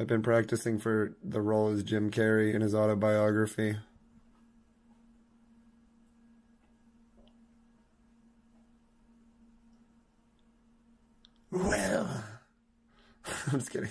I've been practicing for the role as Jim Carrey in his autobiography. Well, I'm just kidding.